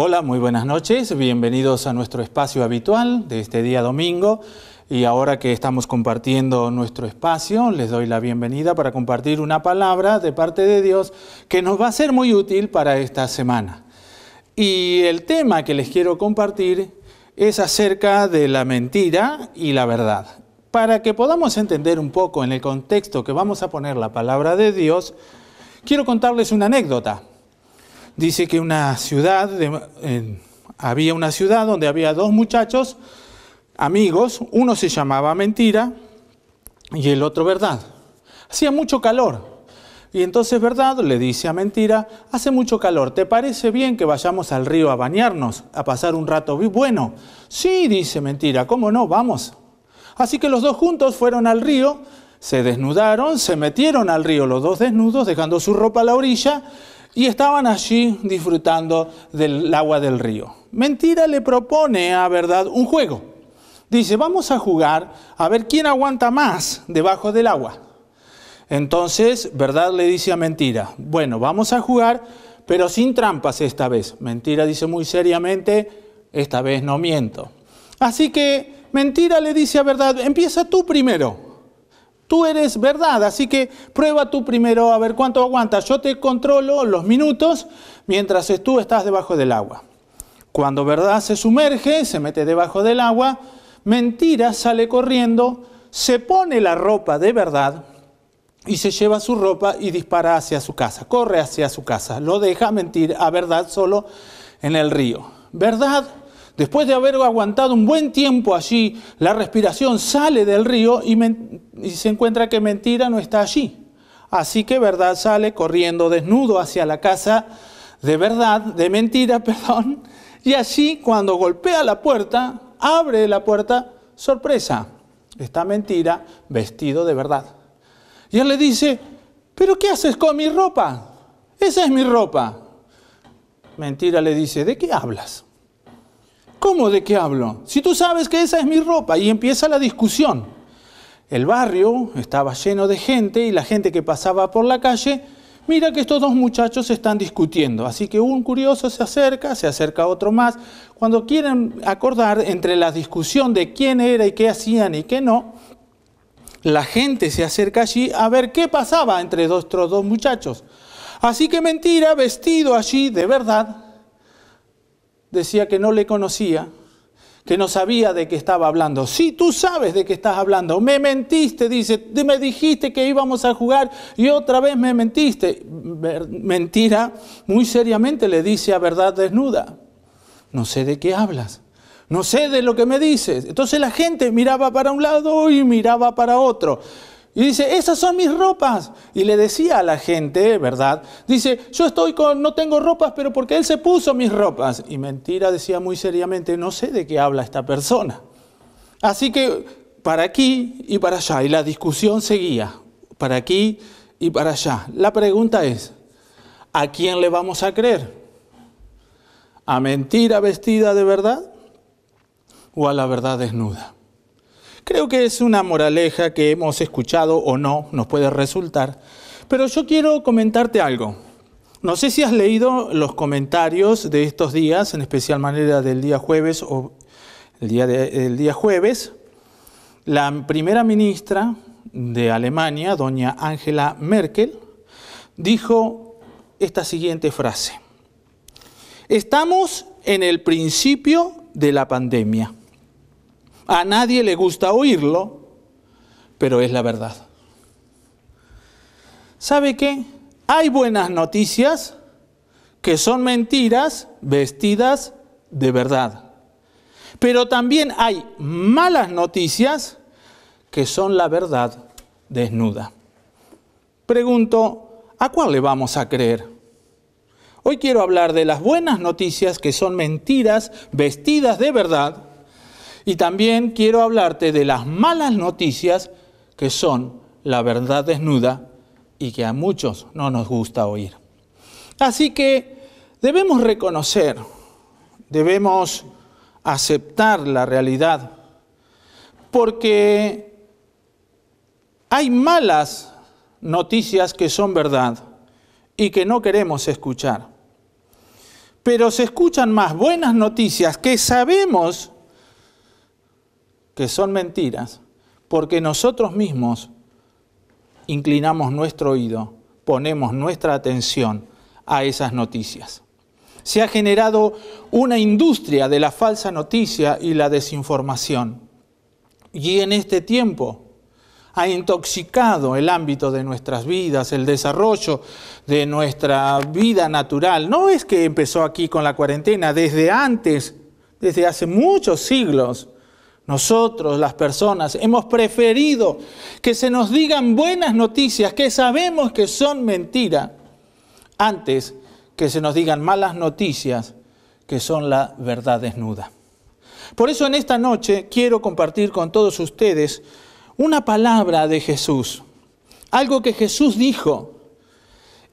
Hola, muy buenas noches. Bienvenidos a nuestro espacio habitual de este día domingo. Y ahora que estamos compartiendo nuestro espacio, les doy la bienvenida para compartir una palabra de parte de Dios que nos va a ser muy útil para esta semana. Y el tema que les quiero compartir es acerca de la mentira y la verdad. Para que podamos entender un poco en el contexto que vamos a poner la palabra de Dios, quiero contarles una anécdota. Dice que una ciudad, había una ciudad donde había dos muchachos amigos, uno se llamaba Mentira y el otro Verdad. Hacía mucho calor. Y entonces Verdad le dice a Mentira, hace mucho calor, ¿te parece bien que vayamos al río a bañarnos, a pasar un rato bueno? Sí, dice Mentira, ¿cómo no? Vamos. Así que los dos juntos fueron al río, se desnudaron, se metieron al río los dos desnudos, dejando su ropa a la orilla, y estaban allí disfrutando del agua del río. Mentira le propone a Verdad un juego. Dice, vamos a jugar a ver quién aguanta más debajo del agua. Entonces, verdad le dice a mentira, bueno, vamos a jugar, pero sin trampas esta vez. Mentira dice muy seriamente, esta vez no miento. Así que mentira le dice a verdad, empieza tú primero. Tú eres verdad, así que prueba tú primero a ver cuánto aguantas. Yo te controlo los minutos mientras tú estás debajo del agua. Cuando verdad se sumerge, se mete debajo del agua, Mentira sale corriendo, se pone la ropa de verdad y se lleva su ropa y dispara hacia su casa, corre hacia su casa, lo deja mentir a verdad solo en el río. ¿Verdad? Después de haber aguantado un buen tiempo allí, la respiración sale del río y, se encuentra que mentira no está allí. Así que verdad sale corriendo desnudo hacia la casa de verdad, de mentira, perdón, y allí cuando golpea la puerta, abre la puerta, sorpresa, está mentira vestido de verdad. Y él le dice, pero ¿qué haces con mi ropa? Esa es mi ropa. Mentira le dice, ¿de qué hablas? ¿Cómo de qué hablo? Si tú sabes que esa es mi ropa. Y empieza la discusión. El barrio estaba lleno de gente y la gente que pasaba por la calle mira que estos dos muchachos están discutiendo. Así que un curioso se acerca, se acerca otro más. Cuando quieren acordar entre la discusión de quién era y qué hacían y qué no, la gente se acerca allí a ver qué pasaba entre estos dos muchachos. Así que mentira, vestido allí de verdad, decía que no le conocía, que no sabía de qué estaba hablando. Sí, tú sabes de qué estás hablando. Me mentiste, dice, me dijiste que íbamos a jugar y otra vez me mentiste. Mentira, muy seriamente le dice a verdad desnuda. No sé de qué hablas. No sé de lo que me dices. Entonces la gente miraba para un lado y miraba para otro. Y dice, esas son mis ropas. Y le decía a la gente, ¿verdad? Dice, yo estoy con, no tengo ropas, pero porque él se puso mis ropas. Y mentira decía muy seriamente, no sé de qué habla esta persona. Así que para aquí y para allá. Y la discusión seguía, para aquí y para allá. La pregunta es, ¿a quién le vamos a creer? ¿A mentira vestida de verdad o a la verdad desnuda? Creo que es una moraleja que hemos escuchado o no, nos puede resultar, pero yo quiero comentarte algo. No sé si has leído los comentarios de estos días, en especial manera del día jueves o el día, el día jueves. La primera ministra de Alemania, doña Angela Merkel, dijo esta siguiente frase. Estamos en el principio de la pandemia. A nadie le gusta oírlo, pero es la verdad. ¿Sabe qué? Hay buenas noticias que son mentiras vestidas de verdad. Pero también hay malas noticias que son la verdad desnuda. Pregunto, ¿a cuál le vamos a creer? Hoy quiero hablar de las buenas noticias que son mentiras vestidas de verdad y también quiero hablarte de las malas noticias que son la verdad desnuda y que a muchos no nos gusta oír. Así que debemos reconocer, debemos aceptar la realidad, porque hay malas noticias que son verdad y que no queremos escuchar. pero se escuchan más buenas noticias que sabemos que son mentiras, porque nosotros mismos inclinamos nuestro oído, ponemos nuestra atención a esas noticias. Se ha generado una industria de la falsa noticia y la desinformación. Y en este tiempo ha intoxicado el ámbito de nuestras vidas, el desarrollo de nuestra vida natural. No es que empezó aquí con la cuarentena, desde antes, desde hace muchos siglos, nosotros, las personas, hemos preferido que se nos digan buenas noticias que sabemos que son mentira, antes que se nos digan malas noticias que son la verdad desnuda. Por eso en esta noche quiero compartir con todos ustedes una palabra de Jesús, algo que Jesús dijo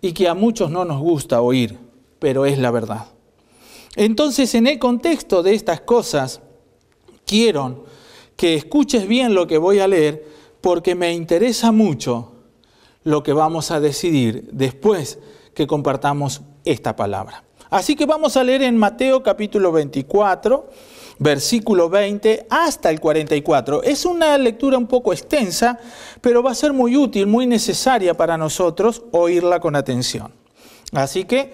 y que a muchos no nos gusta oír, pero es la verdad. Entonces, en el contexto de estas cosas, quiero que escuches bien lo que voy a leer porque me interesa mucho lo que vamos a decidir después que compartamos esta palabra. Así que vamos a leer en Mateo capítulo 24, versículo 20 hasta el 44. Es una lectura un poco extensa, pero va a ser muy útil, muy necesaria para nosotros oírla con atención. Así que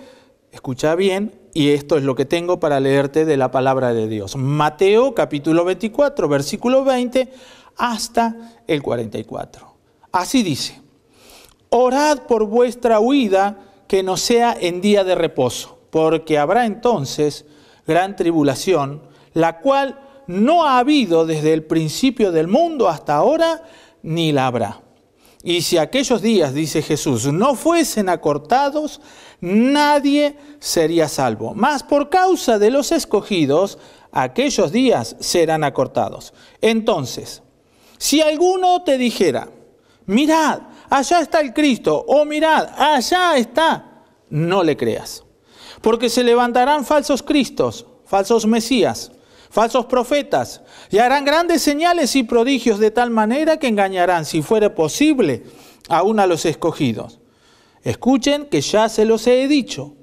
escucha bien y esto es lo que tengo para leerte de la palabra de Dios. Mateo capítulo 24, versículo 20 hasta el 44. Así dice, orad por vuestra huida que no sea en día de reposo, porque habrá entonces gran tribulación, la cual no ha habido desde el principio del mundo hasta ahora, ni la habrá. Y si aquellos días, dice Jesús, no fuesen acortados, nadie sería salvo. Mas por causa de los escogidos, aquellos días serán acortados. Entonces, si alguno te dijera, mirad, allá está el Cristo, o mirad, allá está, no le creas. Porque se levantarán falsos Cristos, falsos Mesías, falsos profetas, y harán grandes señales y prodigios de tal manera que engañarán, si fuere posible, aún a los escogidos. Escuchen que ya se los he dicho.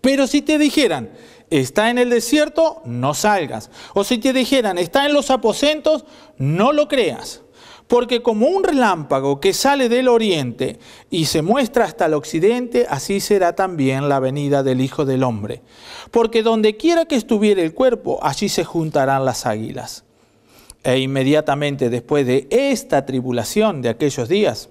Pero si te dijeran, está en el desierto, no salgas. O si te dijeran, está en los aposentos, no lo creas. Porque como un relámpago que sale del oriente y se muestra hasta el occidente, así será también la venida del Hijo del Hombre. Porque donde quiera que estuviera el cuerpo, allí se juntarán las águilas. E inmediatamente después de esta tribulación de aquellos días,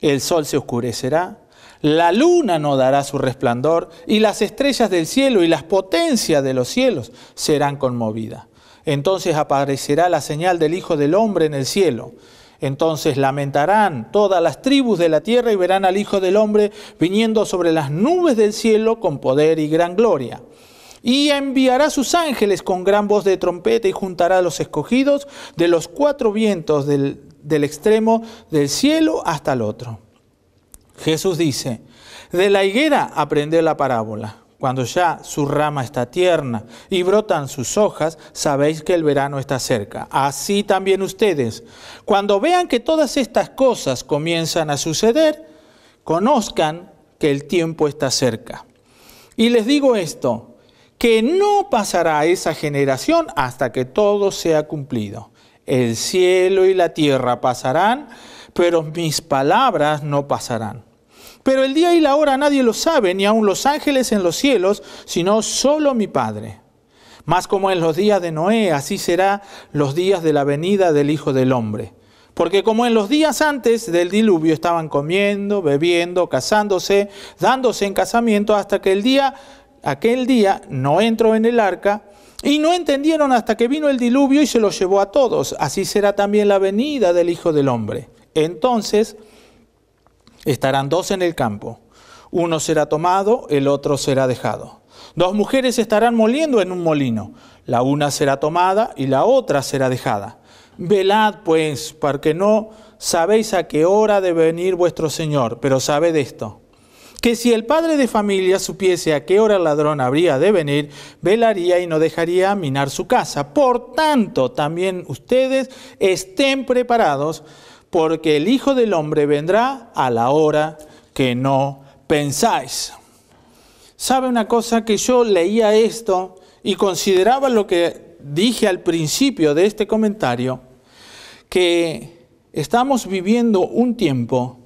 el sol se oscurecerá, la luna no dará su resplandor, y las estrellas del cielo y las potencias de los cielos serán conmovidas. Entonces aparecerá la señal del Hijo del Hombre en el cielo entonces lamentarán todas las tribus de la tierra y verán al Hijo del Hombre viniendo sobre las nubes del cielo con poder y gran gloria. Y enviará sus ángeles con gran voz de trompeta y juntará a los escogidos de los cuatro vientos del, del extremo del cielo hasta el otro. Jesús dice, de la higuera aprende la parábola. Cuando ya su rama está tierna y brotan sus hojas, sabéis que el verano está cerca. Así también ustedes, cuando vean que todas estas cosas comienzan a suceder, conozcan que el tiempo está cerca. Y les digo esto, que no pasará esa generación hasta que todo sea cumplido. El cielo y la tierra pasarán, pero mis palabras no pasarán. Pero el día y la hora nadie lo sabe, ni aun los ángeles en los cielos, sino solo mi Padre. Más como en los días de Noé, así será los días de la venida del Hijo del Hombre. Porque como en los días antes del diluvio estaban comiendo, bebiendo, casándose, dándose en casamiento, hasta que el día, aquel día, no entró en el arca, y no entendieron hasta que vino el diluvio y se los llevó a todos. Así será también la venida del Hijo del Hombre. Entonces, Estarán dos en el campo. Uno será tomado, el otro será dejado. Dos mujeres estarán moliendo en un molino. La una será tomada y la otra será dejada. Velad pues, porque no sabéis a qué hora debe venir vuestro Señor, pero sabed esto, que si el padre de familia supiese a qué hora el ladrón habría de venir, velaría y no dejaría minar su casa. Por tanto, también ustedes estén preparados, porque el Hijo del Hombre vendrá a la hora que no pensáis. ¿Sabe una cosa que yo leía esto y consideraba lo que dije al principio de este comentario? Que estamos viviendo un tiempo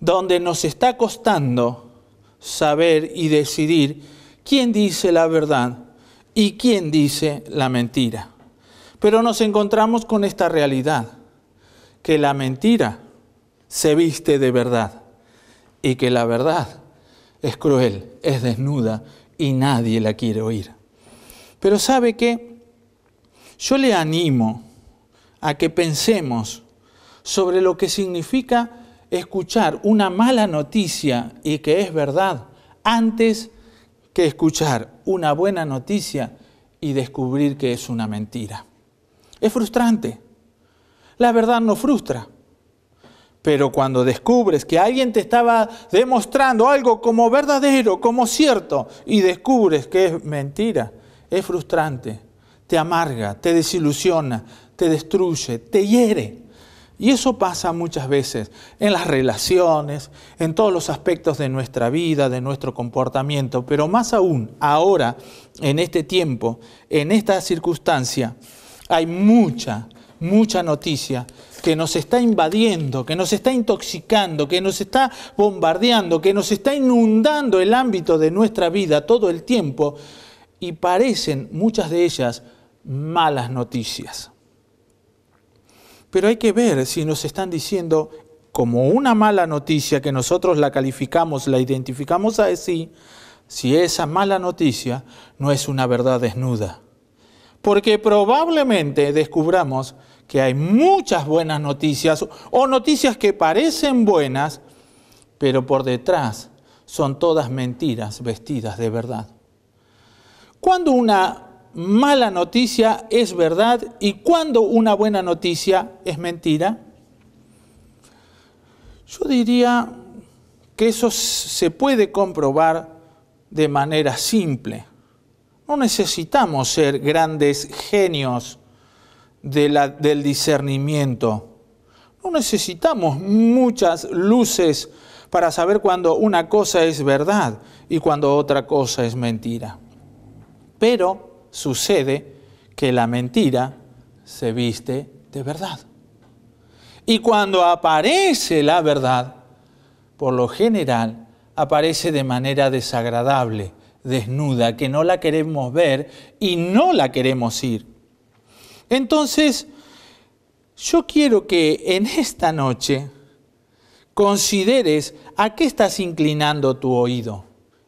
donde nos está costando saber y decidir quién dice la verdad y quién dice la mentira. Pero nos encontramos con esta realidad, que la mentira se viste de verdad y que la verdad es cruel, es desnuda y nadie la quiere oír. Pero ¿sabe qué? Yo le animo a que pensemos sobre lo que significa escuchar una mala noticia y que es verdad antes que escuchar una buena noticia y descubrir que es una mentira. Es frustrante. La verdad no frustra. Pero cuando descubres que alguien te estaba demostrando algo como verdadero, como cierto, y descubres que es mentira, es frustrante, te amarga, te desilusiona, te destruye, te hiere. Y eso pasa muchas veces en las relaciones, en todos los aspectos de nuestra vida, de nuestro comportamiento, pero más aún ahora, en este tiempo, en esta circunstancia, hay mucha, mucha noticia que nos está invadiendo, que nos está intoxicando, que nos está bombardeando, que nos está inundando el ámbito de nuestra vida todo el tiempo y parecen muchas de ellas malas noticias. Pero hay que ver si nos están diciendo como una mala noticia que nosotros la calificamos, la identificamos así, si esa mala noticia no es una verdad desnuda. Porque probablemente descubramos que hay muchas buenas noticias o noticias que parecen buenas, pero por detrás son todas mentiras vestidas de verdad. Cuando una mala noticia es verdad y cuando una buena noticia es mentira? Yo diría que eso se puede comprobar de manera simple. No necesitamos ser grandes genios del discernimiento. No necesitamos muchas luces para saber cuando una cosa es verdad y cuando otra cosa es mentira. Pero sucede que la mentira se viste de verdad. Y cuando aparece la verdad, por lo general, aparece de manera desagradable, desnuda, que no la queremos ver y no la queremos ir. Entonces, yo quiero que en esta noche consideres a qué estás inclinando tu oído.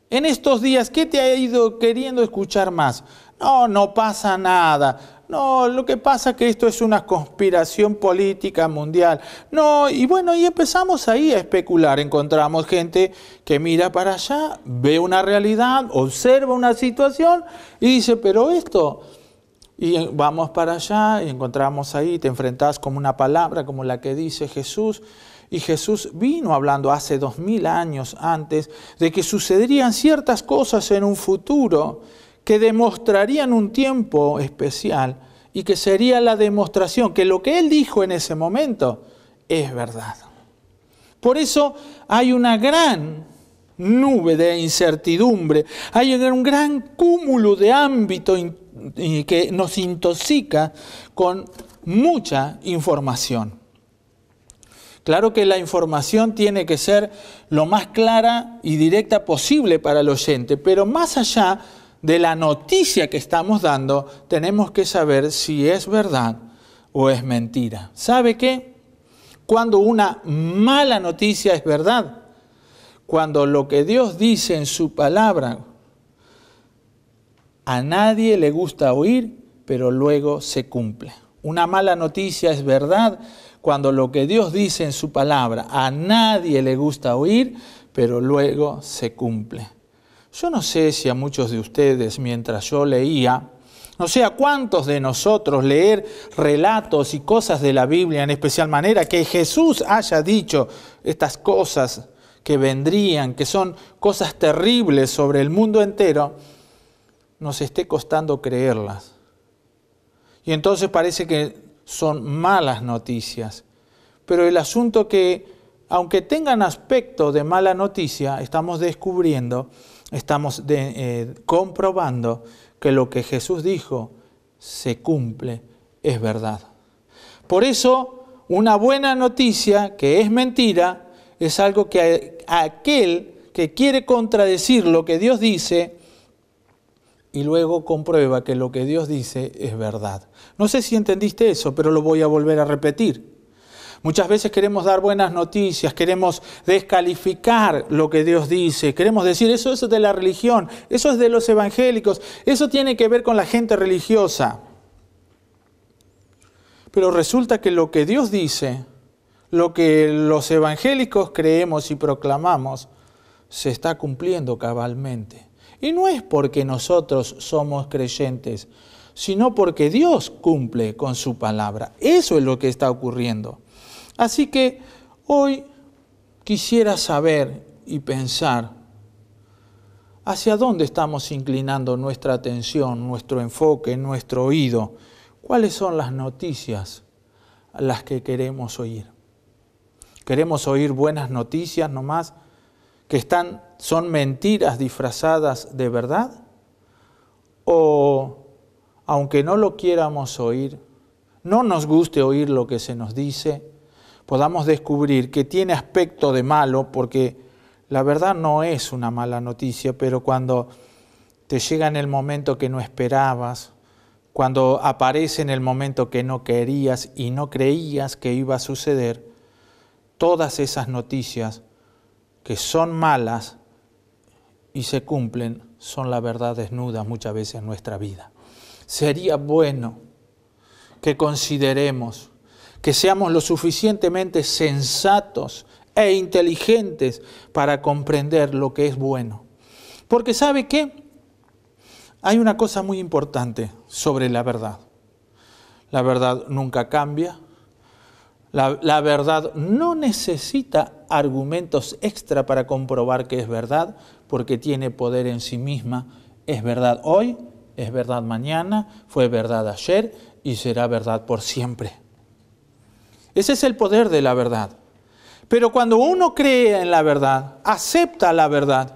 En estos días, ¿qué te ha ido queriendo escuchar más? No, no pasa nada. No, lo que pasa es que esto es una conspiración política mundial. No, y bueno, y empezamos ahí a especular. Encontramos gente que mira para allá, ve una realidad, observa una situación y dice, pero esto... Y vamos para allá y encontramos ahí, te enfrentas con una palabra como la que dice Jesús. Y Jesús vino hablando hace dos mil años antes de que sucederían ciertas cosas en un futuro que demostrarían un tiempo especial y que sería la demostración que lo que él dijo en ese momento es verdad. Por eso hay una gran nube de incertidumbre, hay un gran cúmulo de ámbito que nos intoxica con mucha información. Claro que la información tiene que ser lo más clara y directa posible para el oyente, pero más allá de la noticia que estamos dando, tenemos que saber si es verdad o es mentira. ¿Sabe qué? Cuando una mala noticia es verdad, cuando lo que Dios dice en su palabra a nadie le gusta oír, pero luego se cumple. Una mala noticia es verdad cuando lo que Dios dice en su palabra a nadie le gusta oír, pero luego se cumple. Yo no sé si a muchos de ustedes, mientras yo leía, no sé a cuántos de nosotros leer relatos y cosas de la Biblia en especial manera, que Jesús haya dicho estas cosas que vendrían, que son cosas terribles sobre el mundo entero, nos esté costando creerlas. Y entonces parece que son malas noticias. Pero el asunto que, aunque tengan aspecto de mala noticia, estamos descubriendo estamos eh, comprobando que lo que Jesús dijo se cumple, es verdad. Por eso, una buena noticia que es mentira es algo que aquel que quiere contradecir lo que Dios dice y luego comprueba que lo que Dios dice es verdad. No sé si entendiste eso, pero lo voy a volver a repetir. Muchas veces queremos dar buenas noticias, queremos descalificar lo que Dios dice, queremos decir eso, es de la religión, eso es de los evangélicos, eso tiene que ver con la gente religiosa. Pero resulta que lo que Dios dice, lo que los evangélicos creemos y proclamamos, se está cumpliendo cabalmente. Y no es porque nosotros somos creyentes, sino porque Dios cumple con su palabra. Eso es lo que está ocurriendo. Así que hoy quisiera saber y pensar hacia dónde estamos inclinando nuestra atención, nuestro enfoque, nuestro oído. ¿Cuáles son las noticias a las que queremos oír? ¿Queremos oír buenas noticias nomás que están son mentiras disfrazadas de verdad? ¿O aunque no lo quieramos oír, no nos guste oír lo que se nos dice, podamos descubrir que tiene aspecto de malo, porque la verdad no es una mala noticia, pero cuando te llega en el momento que no esperabas, cuando aparece en el momento que no querías y no creías que iba a suceder, todas esas noticias que son malas y se cumplen son la verdad desnuda muchas veces en nuestra vida. Sería bueno que consideremos que seamos lo suficientemente sensatos e inteligentes para comprender lo que es bueno. Porque sabe qué? Hay una cosa muy importante sobre la verdad. La verdad nunca cambia. La, verdad no necesita argumentos extra para comprobar que es verdad, porque tiene poder en sí misma. Es verdad hoy, es verdad mañana, fue verdad ayer y será verdad por siempre. Ese es el poder de la verdad. Pero cuando uno cree en la verdad, acepta la verdad,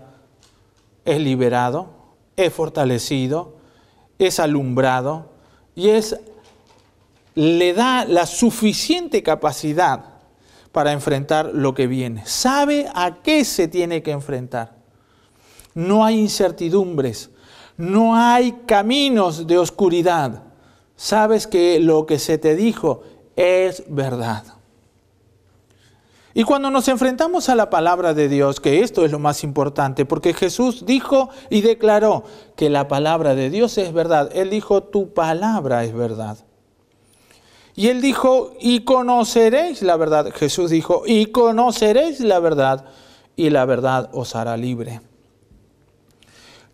es liberado, es fortalecido, es alumbrado y es, le da la suficiente capacidad para enfrentar lo que viene. Sabe a qué se tiene que enfrentar. No hay incertidumbres, no hay caminos de oscuridad. Sabes que lo que se te dijo es verdad. Y cuando nos enfrentamos a la palabra de Dios, que esto es lo más importante, porque Jesús dijo y declaró que la palabra de Dios es verdad. Él dijo, tu palabra es verdad. Y él dijo, y conoceréis la verdad. Jesús dijo, y conoceréis la verdad, y la verdad os hará libre.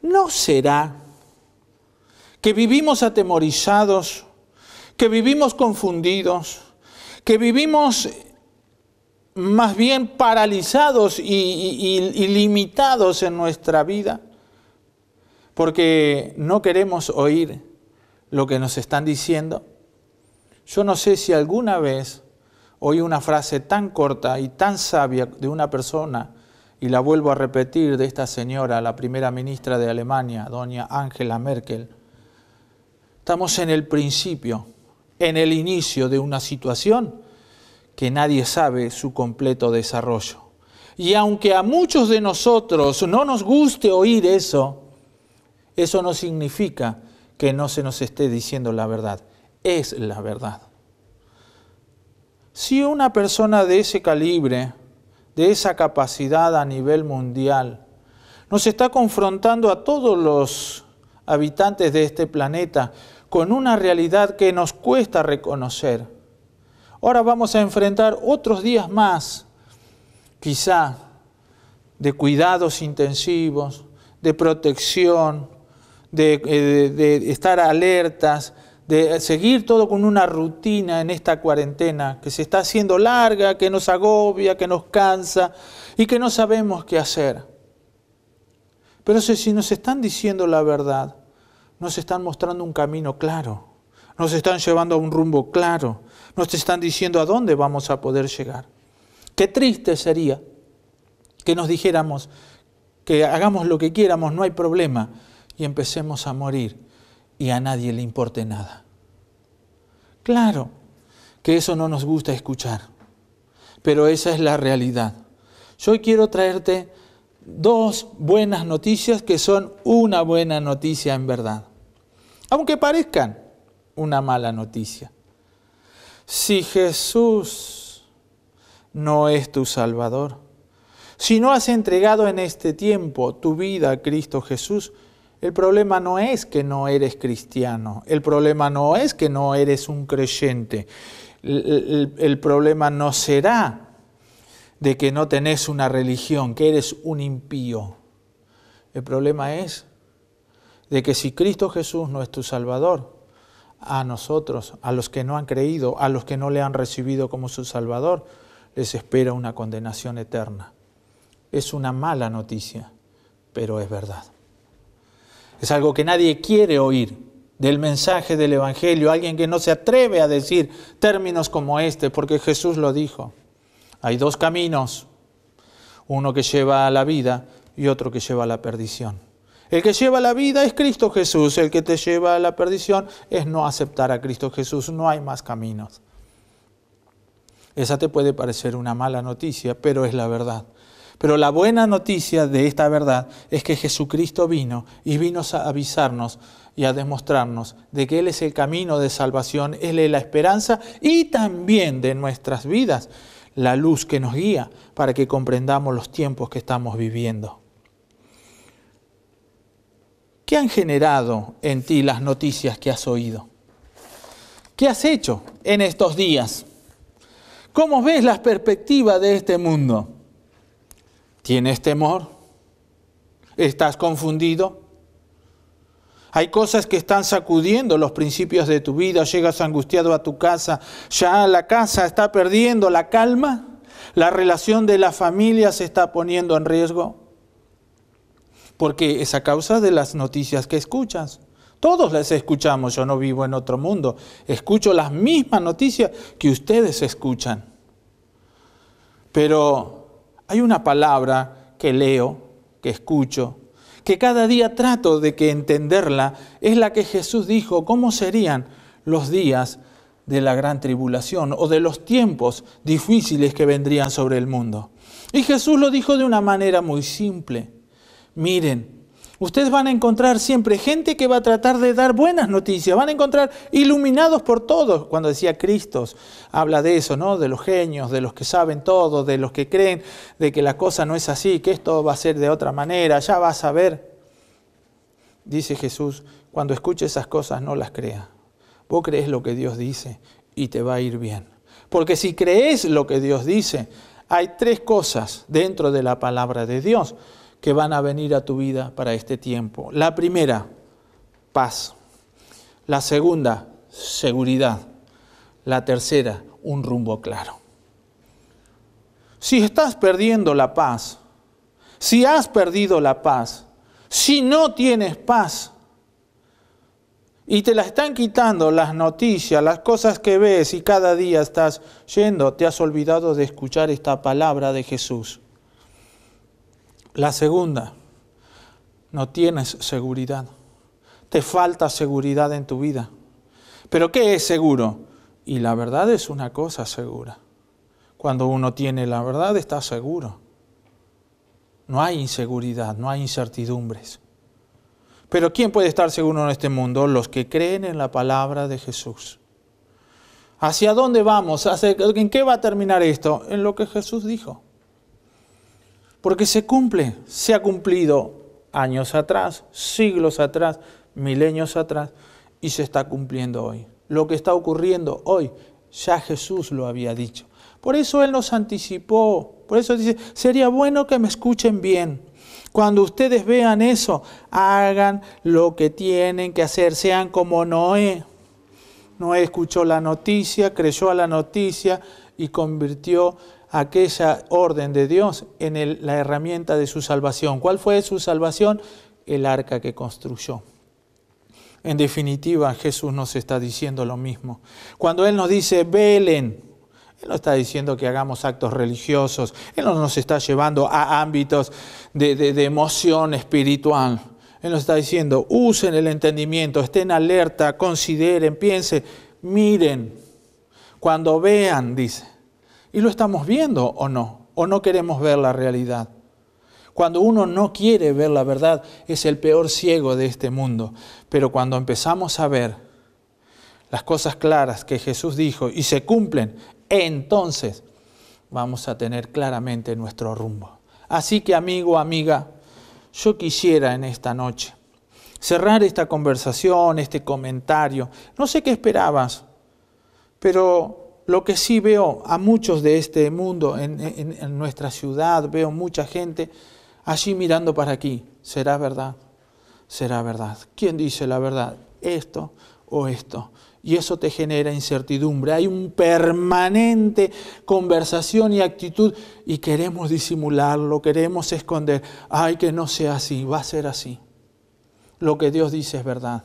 ¿No será que vivimos atemorizados que vivimos confundidos, que vivimos más bien paralizados y, limitados en nuestra vida, porque no queremos oír lo que nos están diciendo. Yo no sé si alguna vez oí una frase tan corta y tan sabia de una persona, y la vuelvo a repetir de esta señora, la primera ministra de Alemania, doña Angela Merkel. Estamos en el principio en el inicio de una situación que nadie sabe su completo desarrollo. Y aunque a muchos de nosotros no nos guste oír eso, eso no significa que no se nos esté diciendo la verdad. Es la verdad. Si una persona de ese calibre, de esa capacidad a nivel mundial, nos está confrontando a todos los habitantes de este planeta con una realidad que nos cuesta reconocer. Ahora vamos a enfrentar otros días más, quizá, de cuidados intensivos, de protección, de, eh, estar alertas, de seguir todo con una rutina en esta cuarentena que se está haciendo larga, que nos agobia, que nos cansa y que no sabemos qué hacer. Pero si nos están diciendo la verdad, nos están mostrando un camino claro, nos están llevando a un rumbo claro, nos están diciendo a dónde vamos a poder llegar. Qué triste sería que nos dijéramos que hagamos lo que quieramos, no hay problema, y empecemos a morir y a nadie le importe nada. Claro que eso no nos gusta escuchar, pero esa es la realidad. Yo quiero traerte dos buenas noticias que son una buena noticia en verdad, aunque parezcan una mala noticia. Si Jesús no es tu Salvador, si no has entregado en este tiempo tu vida a Cristo Jesús, el problema no es que no eres cristiano, el problema no es que no eres un creyente, el, problema no será de que no tenés una religión, que eres un impío. El problema es de que si Cristo Jesús no es tu Salvador, a nosotros, a los que no han creído, a los que no le han recibido como su Salvador, les espera una condenación eterna. Es una mala noticia, pero es verdad. Es algo que nadie quiere oír del mensaje del Evangelio, alguien que no se atreve a decir términos como este, porque Jesús lo dijo. Hay dos caminos, uno que lleva a la vida y otro que lleva a la perdición. El que lleva a la vida es Cristo Jesús, el que te lleva a la perdición es no aceptar a Cristo Jesús, no hay más caminos. Esa te puede parecer una mala noticia, pero es la verdad. Pero la buena noticia de esta verdad es que Jesucristo vino y vino a avisarnos y a demostrarnos de que Él es el camino de salvación, Él es la esperanza y también de nuestras vidas, la luz que nos guía para que comprendamos los tiempos que estamos viviendo. ¿Qué han generado en ti las noticias que has oído? ¿Qué has hecho en estos días? ¿Cómo ves las perspectivas de este mundo? ¿Tienes temor? ¿Estás confundido? Hay cosas que están sacudiendo los principios de tu vida. Llegas angustiado a tu casa. Ya la casa está perdiendo la calma. La relación de la familia se está poniendo en riesgo. Porque es a causa de las noticias que escuchas. Todos las escuchamos. Yo no vivo en otro mundo. Escucho las mismas noticias que ustedes escuchan. Pero hay una palabra que leo, que escucho, que cada día trato de que entenderla, es la que Jesús dijo, ¿cómo serían los días de la gran tribulación o de los tiempos difíciles que vendrían sobre el mundo? Y Jesús lo dijo de una manera muy simple. Miren, Ustedes van a encontrar siempre gente que va a tratar de dar buenas noticias, van a encontrar iluminados por todos. Cuando decía Cristo, habla de eso, ¿no? De los genios, de los que saben todo, de los que creen de que la cosa no es así, que esto va a ser de otra manera, ya vas a ver. Dice Jesús, cuando escuches esas cosas no las creas. Vos crees lo que Dios dice y te va a ir bien. Porque si crees lo que Dios dice, hay tres cosas dentro de la palabra de Dios que van a venir a tu vida para este tiempo. La primera, paz. La segunda, seguridad. La tercera, un rumbo claro. Si estás perdiendo la paz, si has perdido la paz, si no tienes paz, y te la están quitando las noticias, las cosas que ves y cada día estás yendo, te has olvidado de escuchar esta palabra de Jesús. La segunda, no tienes seguridad. Te falta seguridad en tu vida. Pero ¿qué es seguro? Y la verdad es una cosa segura. Cuando uno tiene la verdad está seguro. No hay inseguridad, no hay incertidumbres. Pero ¿quién puede estar seguro en este mundo? Los que creen en la palabra de Jesús. ¿Hacia dónde vamos? ¿En qué va a terminar esto? En lo que Jesús dijo porque se cumple, se ha cumplido años atrás, siglos atrás, milenios atrás, y se está cumpliendo hoy. Lo que está ocurriendo hoy, ya Jesús lo había dicho. Por eso Él nos anticipó, por eso dice, sería bueno que me escuchen bien. Cuando ustedes vean eso, hagan lo que tienen que hacer, sean como Noé. Noé escuchó la noticia, creyó a la noticia y convirtió aquella orden de Dios en la herramienta de su salvación. ¿Cuál fue su salvación? El arca que construyó. En definitiva, Jesús nos está diciendo lo mismo. Cuando Él nos dice, velen, Él no está diciendo que hagamos actos religiosos, Él no nos está llevando a ámbitos de, de emoción espiritual. Él nos está diciendo, usen el entendimiento, estén alerta, consideren, piensen, miren, cuando vean, dice. ¿Y lo estamos viendo o no? ¿O no queremos ver la realidad? Cuando uno no quiere ver la verdad, es el peor ciego de este mundo. Pero cuando empezamos a ver las cosas claras que Jesús dijo y se cumplen, entonces vamos a tener claramente nuestro rumbo. Así que amigo, amiga, yo quisiera en esta noche cerrar esta conversación, este comentario. No sé qué esperabas, pero lo que sí veo a muchos de este mundo, en, nuestra ciudad, veo mucha gente allí mirando para aquí. ¿Será verdad? ¿Será verdad? ¿Quién dice la verdad? ¿Esto o esto? y eso te genera incertidumbre. Hay un permanente conversación y actitud y queremos disimularlo, queremos esconder. Ay, que no sea así, va a ser así. Lo que Dios dice es verdad.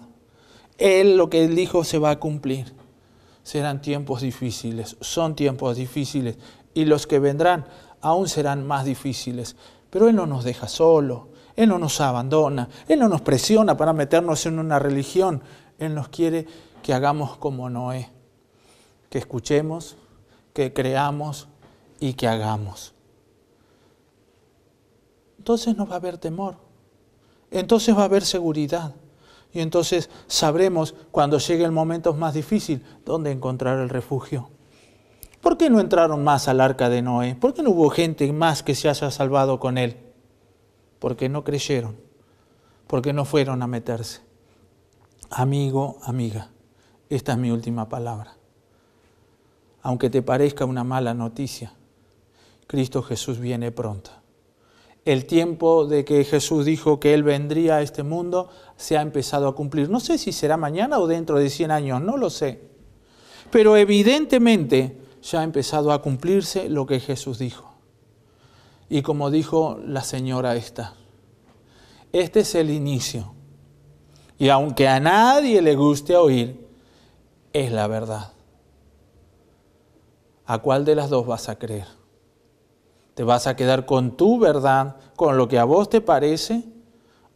Él lo que dijo se va a cumplir. Serán tiempos difíciles, son tiempos difíciles y los que vendrán aún serán más difíciles. Pero Él no nos deja solo, Él no nos abandona, Él no nos presiona para meternos en una religión. Él nos quiere que hagamos como Noé, que escuchemos, que creamos y que hagamos. Entonces no va a haber temor, entonces va a haber seguridad y entonces sabremos cuando llegue el momento más difícil dónde encontrar el refugio. ¿Por qué no entraron más al arca de Noé? ¿Por qué no hubo gente más que se haya salvado con él? Porque no creyeron, porque no fueron a meterse. Amigo, amiga, esta es mi última palabra. Aunque te parezca una mala noticia, Cristo Jesús viene pronto. El tiempo de que Jesús dijo que Él vendría a este mundo se ha empezado a cumplir. No sé si será mañana o dentro de 100 años, no lo sé. Pero evidentemente ya ha empezado a cumplirse lo que Jesús dijo. Y como dijo la señora esta, este es el inicio. Y aunque a nadie le guste oír, es la verdad. ¿A cuál de las dos vas a creer? ¿Te vas a quedar con tu verdad, con lo que a vos te parece?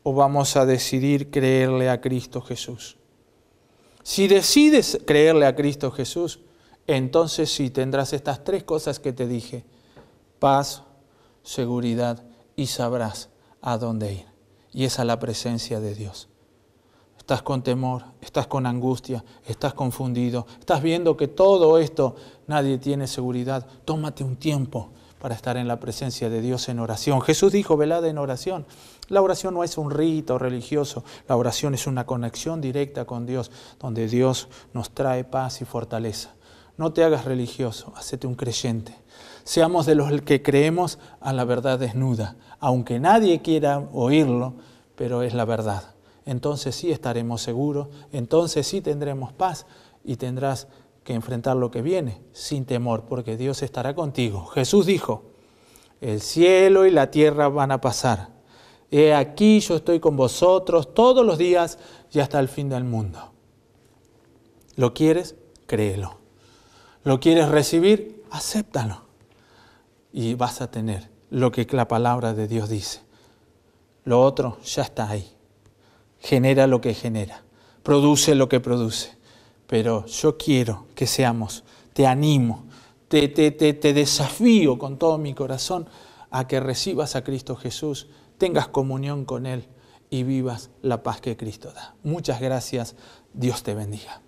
¿O vamos a decidir creerle a Cristo Jesús? Si decides creerle a Cristo Jesús, entonces sí tendrás estas tres cosas que te dije. Paz, seguridad y sabrás a dónde ir. Y es a la presencia de Dios estás con temor, estás con angustia, estás confundido, estás viendo que todo esto nadie tiene seguridad, tómate un tiempo para estar en la presencia de Dios en oración. Jesús dijo, velad en oración. La oración no es un rito religioso, la oración es una conexión directa con Dios, donde Dios nos trae paz y fortaleza. No te hagas religioso, hacete un creyente. Seamos de los que creemos a la verdad desnuda, aunque nadie quiera oírlo, pero es la verdad entonces sí estaremos seguros, entonces sí tendremos paz y tendrás que enfrentar lo que viene sin temor, porque Dios estará contigo. Jesús dijo, el cielo y la tierra van a pasar. He aquí yo estoy con vosotros todos los días y hasta el fin del mundo. ¿Lo quieres? Créelo. ¿Lo quieres recibir? Acéptalo. Y vas a tener lo que la palabra de Dios dice. Lo otro ya está ahí genera lo que genera, produce lo que produce. Pero yo quiero que seamos, te animo, te, te, te, desafío con todo mi corazón a que recibas a Cristo Jesús, tengas comunión con Él y vivas la paz que Cristo da. Muchas gracias, Dios te bendiga.